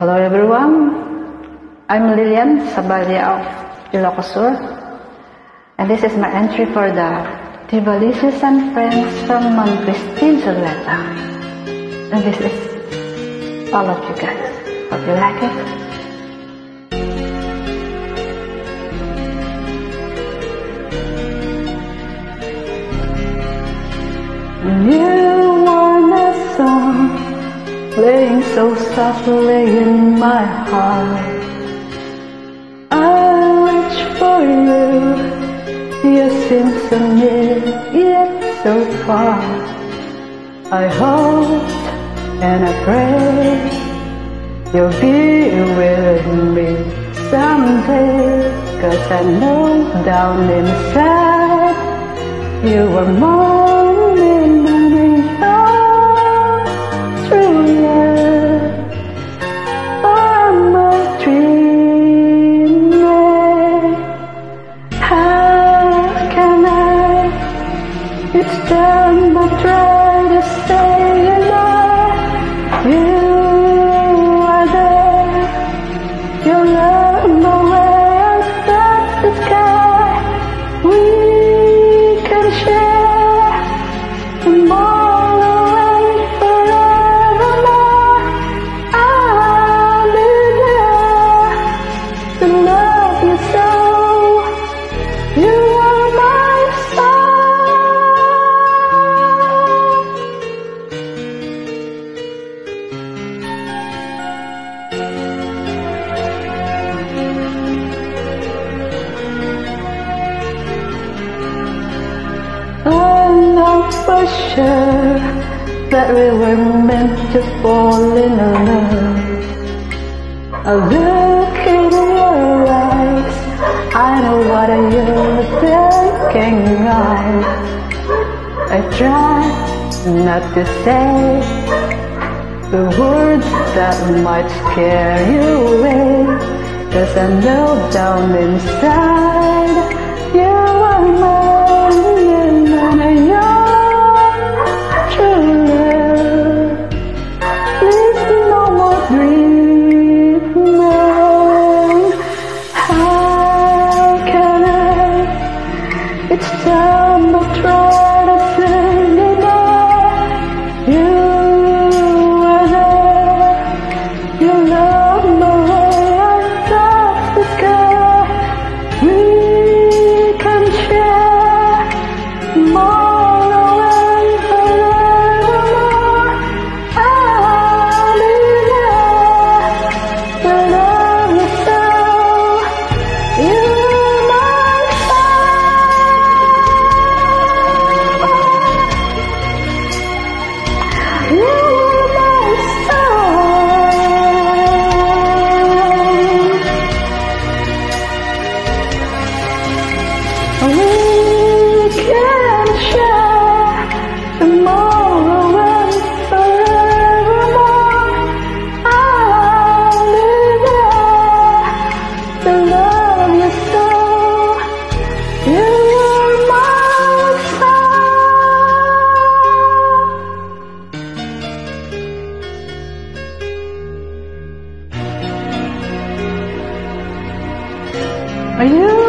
Hello everyone, I'm Lilian Sabalia of Ilocos Sur and this is my entry for the Divalicious and Friends from Mom Christine Zuleta and this is all of you guys. Hope you like it. You so softly in my heart. I reach for you, you seem so near yet so far. I hope and I pray you'll be with me someday. Cause I know down inside you are more. It's done, but try I know for sure that we were meant to fall in love. I look in your eyes, I know what you're thinking of. I try not to say the words that might scare you away. Cause I know down inside It's time to try Are you